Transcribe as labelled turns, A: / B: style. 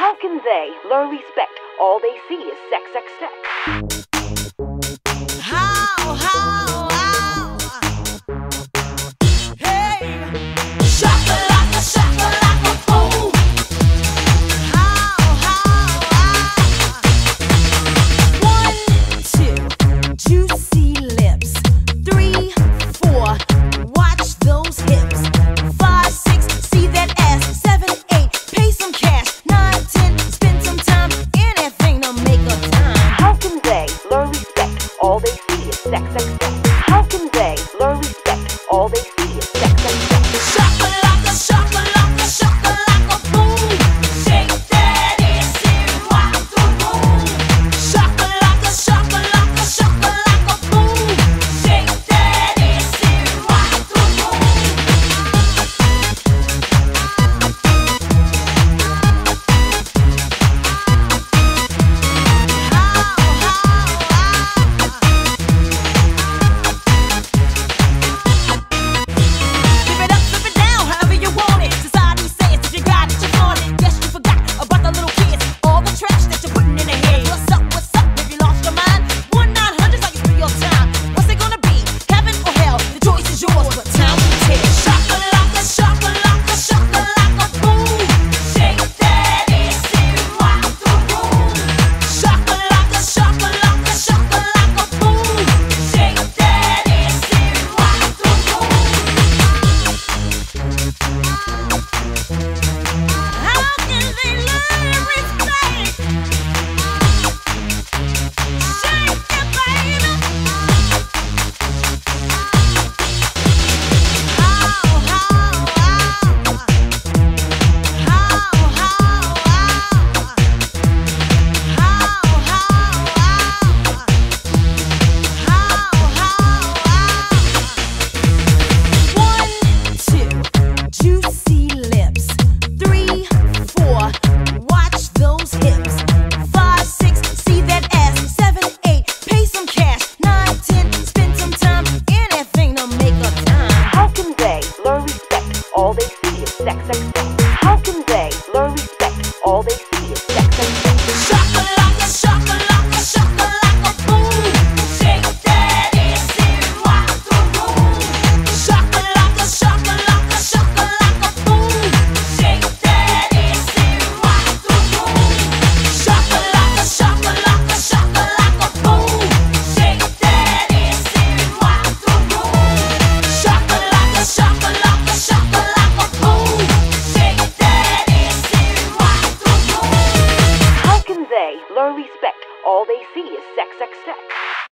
A: How can they learn respect? All they see is sex, sex, sex. all they see is sex, sex, sex. sex learn respect. All they see is sex, sex, sex.